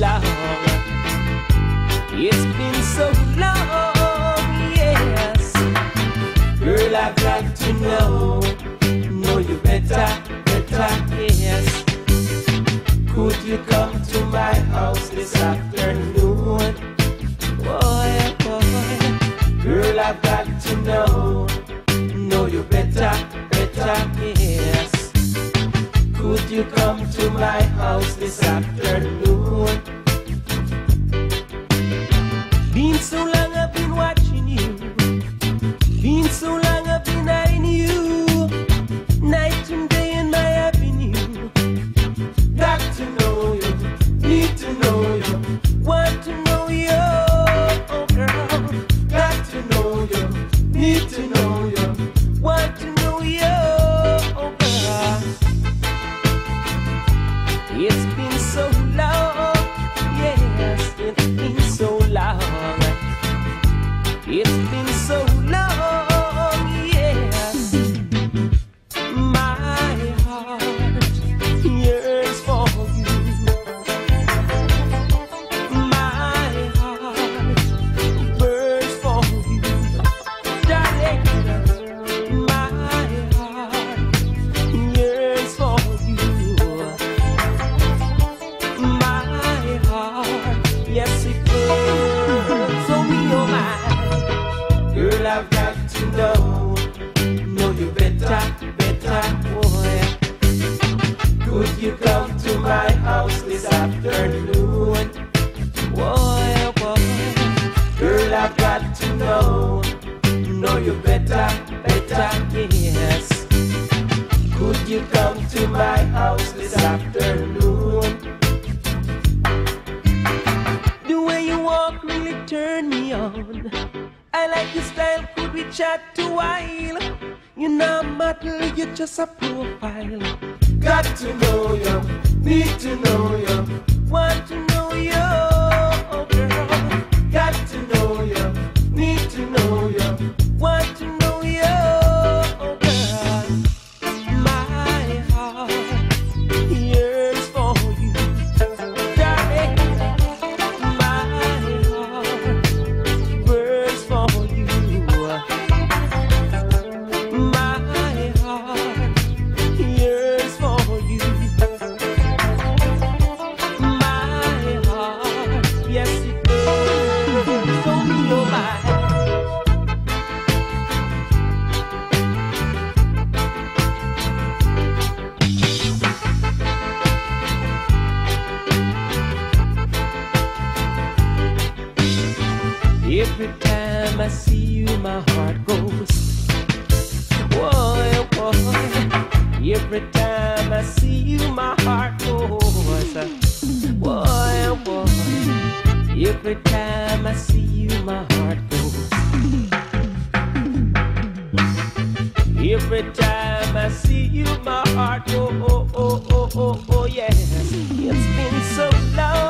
long. It's been so long, yes. Girl, I'd like to know, know you better, better, yes. Could you come to my house this afternoon? Boy, boy. Girl, I'd like to know, know you better, better, yes. Could you come to my house this afternoon? I've got to know, You know you better, better, yes. Could you come to my house this afternoon? The way you walk really turn me on. I like your style, could we chat a while? You're not model, you're just a profile. Got to know you, need to know you, Every time I see you, my heart goes. Boy, boy. Every time I see you, my heart goes. Boy, boy. Every time I see you, my heart goes. Every time I see you, my heart goes. Oh, oh, oh, oh, oh, yes. It's been so long.